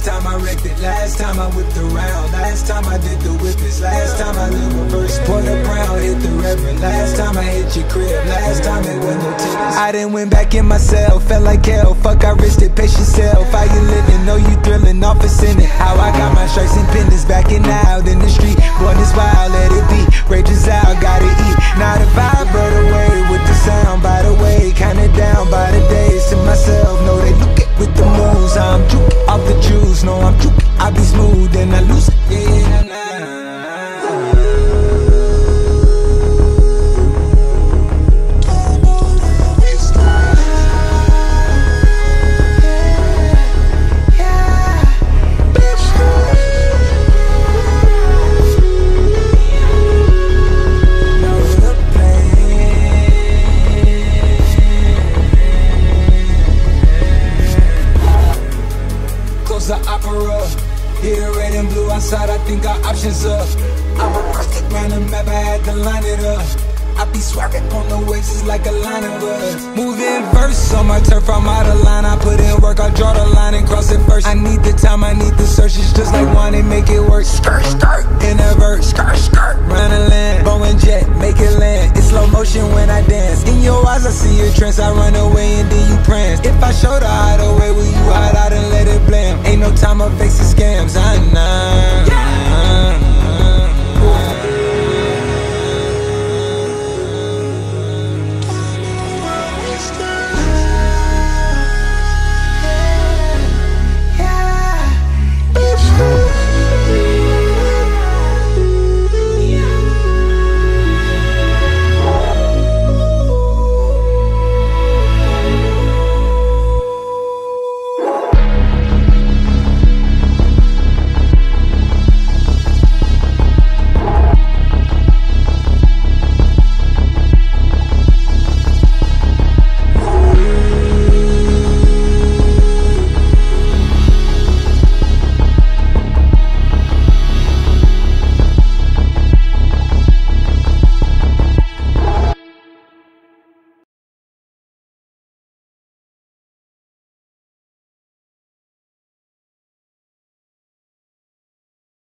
time I wrecked it, last time I whipped around. Last time I did the whippets. Last time I lived reverse. Porter Brown hit the reverend. Last time I hit your crib. Last time it was no tennis. I done went back in myself. Felt like hell. Fuck, I risked it. Pace yourself. How you living? Know you thrilling. Office Close the opera. Hit the red and blue outside, I think our options up. I reversed it round the map, I had to line it up. I be swagging on the waves, it's like a line of us. Moving verse on my turf, I'm out of line. I put in work, I draw the line and cross it first. I need the time, I need the search. It's just like one, and make it work. Skirt, skirt, in a verse, skirt, skirt, round the land. Bow and jet, make it land. It's slow motion when I dance. In your eyes, I see your trance. I run away and then you prance. If I show the hideaway,